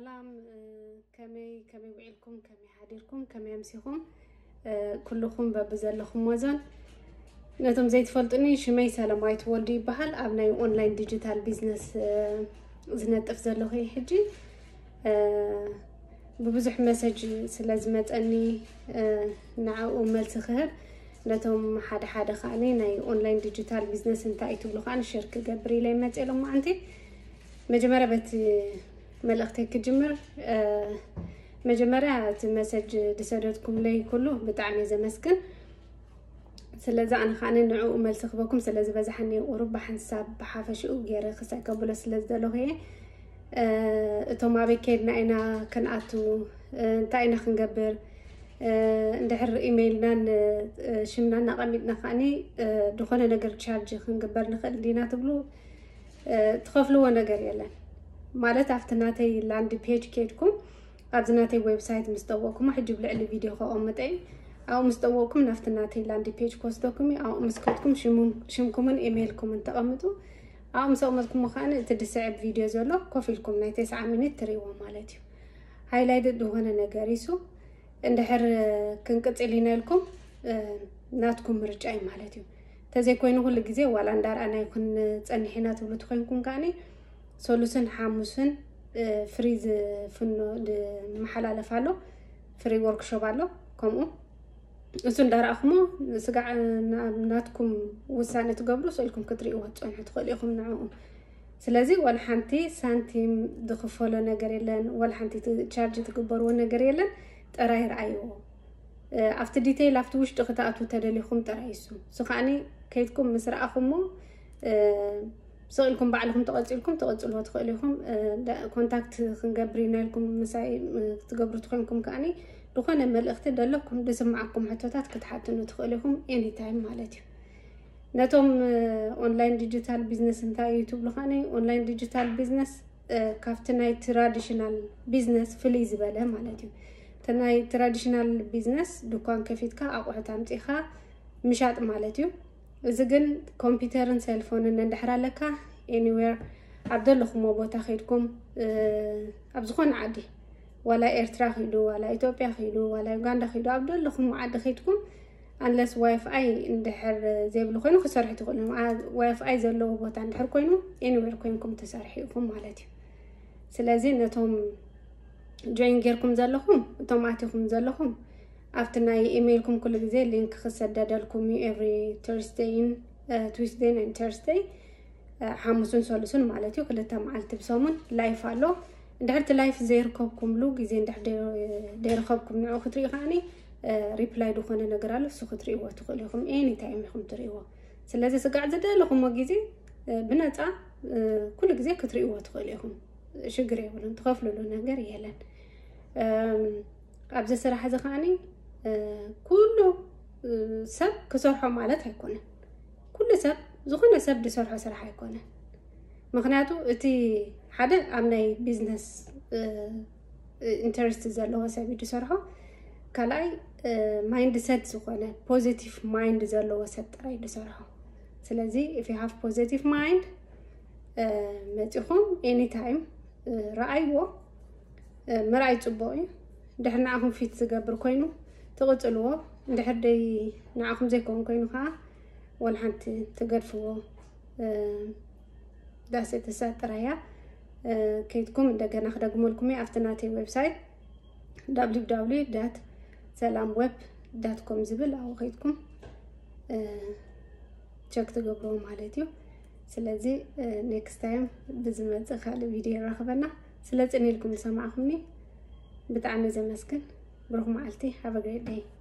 سلام كمي كمي وعيلكم كمي حاضركم كمي امسيكم كلكم ببزلكم وزن نتم زيت فلطني شمي سلام مايت ولدي بحال ابناي اونلاين ديجيتال بزنس زنت افزلو هي حجي ببزح مسج سلازم اتني نعو مال سخر نتم حد حد خاني ناي اونلاين ديجيتال بزنس انت ايتو لو خان شركه جبريل مات لهم انت مجمره بتي مال اختي كجمر آه، مجمرة المسج دسردكم لي كله بتعني زي مسكن سلزا انا خاني نعو امال سخبكم سلزا بزحني وربا حنساب بحافش او غيري خسا قبل سلزا لو هي اتو آه، ما بكيد نعينا كان اتو انتاينا آه، خنقبر ندحر ايميلنا شمنا نقامتنا خاني دخونا نقر تشارج خنقبر نخل لينا تبلو تخفلوا نقر يلا ማለት ኣብቲ ናተይ ላንድ ፔጅ ከድኩም ኣብዚ ናተይ ዌብሳይት ምስ ጠወቅኩም ሕጂ ብልዕሊ ቪድዮ ከቐምጠ እዩ ኣብኡ ምስ ጠወቅኩም ናብቲ ናተይ ላንድ ፔጅ ክወስደኩም እዩ ኣብኡ ምስ ከድኩም ሽምኩምን ኢሜይልኩምን ተቐምጡ ኣብኡ ምስ ኣቕመጥኩም ከዓነ እቲ ድስዕብ ቪድዮ ዘሎ ኮፍ ኢልኩም ናይ ተስዓ ሚኒት ትርእይዎ ማለት እዩ ሃይላይት ዝኾነ ነገር ይሱ እንድሕር ክንቅፅል ኢና ኢልኩም ናትኩም ምርጫ እዩ ማለት እዩ እንተዘይኮይኑ ኩሉ ግዜ ዋላ እንዳርኣና ይኹን ፀኒሕና ትብሉ ትኮይንኩም ከዓኒ ሰሉስን ሓሙስን ፍሪ ዝፍኖ ዝመሓላለፍ ኣሎ ፍሪ ወርክሾፕ ኣሎ ከምኡ እሱ እንዳረእኹሞ ስጋዕ ናትኩም ውሳነ ትገብሩ ስእልኩም ክትሪእዎ ትፀንሑ ትኽእል ኢኹም ንዕኡ ስለዚ ወላ ሓንቲ ሳንቲም ዝኽፈሎ ነገር የለን ወላ ሓንቲ ቻርጅ ትግበርዎ ነገር የለን ጥራይ ረኣይዎ ኣብቲ ዲቴይል ኣብቲ ውሽጢ ክተኣትዉ ተደሊኹም ጥራይ እሱ እሱ ከዓኒ ከይድኩም ምስ ረኣኹሞ سؤالكم بعد لكم آه، تقاتل لكم آه، تقاتل لهم تقاتل لهم لا كونتاكت خنقابرين لكم مساعي تقابر تخينكم كأني دخان ما الأختي دال لكم دسم معكم حتوتات كتحات إنه تقاتل لهم يعني تعيم مالاتي ناتهم أونلاين ديجيتال بيزنس انتا يوتيوب لخاني أونلاين ديجيتال بيزنس كافتناي تراديشنال بيزنس فليز بالا مالاتي تناي تراديشنال بيزنس دوكان كفيتكا أو حتى أمتيخا مشات مالاتيو እዚ ግን ኮምፒተርን ሴልፎንን እንድሕር ኣለካ ኤኒዌር ኣብ ዘለኹምዎ ቦታ ከይድኩም ኣብ ዝኾነ ዓዲ ዋላ ኤርትራ ክኢሉ ዋላ ኢትዮጵያ ክኢሉ ዋላ ዩጋንዳ ክኢሉ ኣብ ዘለኹም ዓዲ ከይድኩም ኣንለስ ዋይፍኣይ እንድሕር ዘይብሉ ኮይኑ ክሰርሑ ትኽእሉ ዋይፍኣይ ዘለዎ ቦታ እንድሕር ኮይኑ ኤኒዌር ኮይንኩም ተሰርሒ ኢኹም ማለት እዩ ስለዚ ነቶም ጆይን ጌርኩም ዘለኹም እቶም ኣትኹም ዘለኹም عفتنا ايميلكم كل جزء لينك خسدد لكم every Thursday uh, Tuesday and Thursday uh, حمسون سولسون معلتي وكل تام على تبسمون لايف علو دحرت لايف زيركم لو جزء دحر دير خبكم نوع خطري خاني ريبلاي uh, دخانة نقرال سو خطري وتقولهم اني تعيمي خم تري وا سلازة سقع زدا لكم ما جزء uh، بنات uh، كل جزء خطري وا تقولهم شكرا ولن تخافلو لنا قريلا um، أبز الصراحة زخاني ኩሉ ሰብ ክሰርሖ ማለት ኣይኮነን ኩሉ ሰብ ዝኾነ ሰብ ዝሰርሖ ስራሕ ኣይኮነን ምክንያቱ እቲ ሓደ ኣብ ናይ ቢዝነስ ኢንተረስት ዘለዎ ሰብ እዩ ዝሰርሖ ካልኣይ ማይንድ ሰት ዝኾነ ፖዚቲቭ ማይንድ ዘለዎ ሰብ ጥራይ ዝሰርሖ ስለዚ ኢፍ ሃፍ ፖዚቲቭ ማይንድ መፂኹም ኤኒታይም ረኣይዎ ምርኣይ ፅቡቅ እዩ ድሕናኣኹም ፊት ዝገብር ኮይኑ ተቐፅልዎ እንድሕር ደይ ንዓኹም ዘይከውን ኮይኑ ከዓ ወላ ሓንቲ ተገድፍዎ ዳእሰይ ተሳት ጥራይ እያ ከይድኩም እንደገና ክደግመልኩም እየ ኣብቲ ናተይ ዌብሳይት ዳብሊው ዳብሊው ዳት ሰላም ዌብ ዳት ኮም ዝብል ኣብኡ ከይድኩም ቸክ ትገብርዎ ማለት እዩ ስለዚ ኔክስት ታይም ብዝመፅእ ካልእ ቪድዮ ይረኽበና ስለ ፅኒኢልኩም ዝሰማዕኹምኒ ብጣዕሚ ዘመስግን بروح مع قالتي have